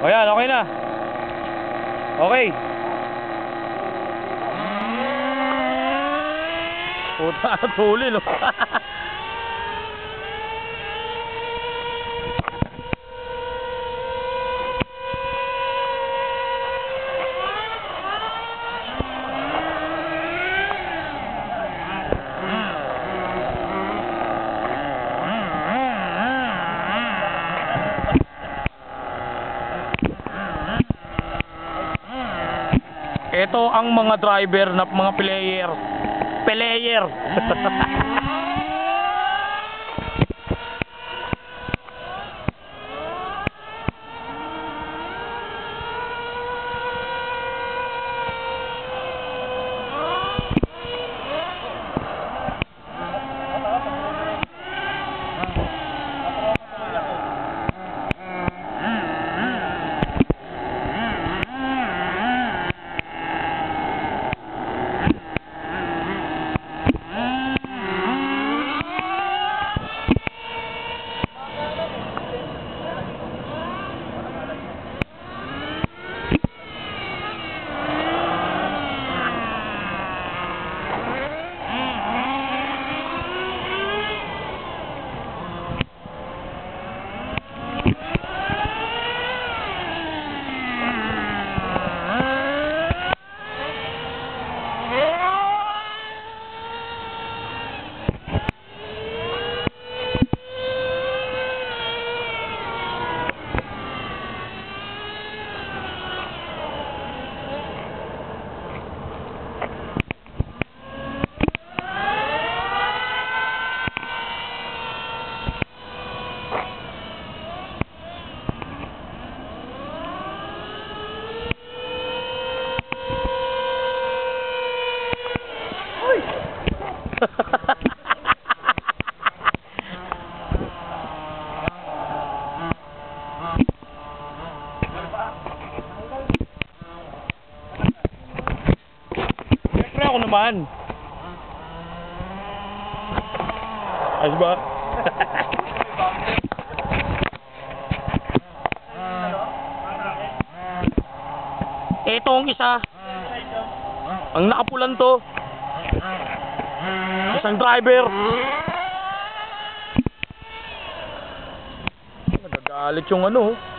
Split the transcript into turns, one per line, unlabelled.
O yan, okay na. Okay. Puta, tuli no. Ito ang mga driver na mga player. Player. Ako naman. Ayos ba? Etong isa. Ang nakapulan to. Isang driver. Nagagalit yung ano.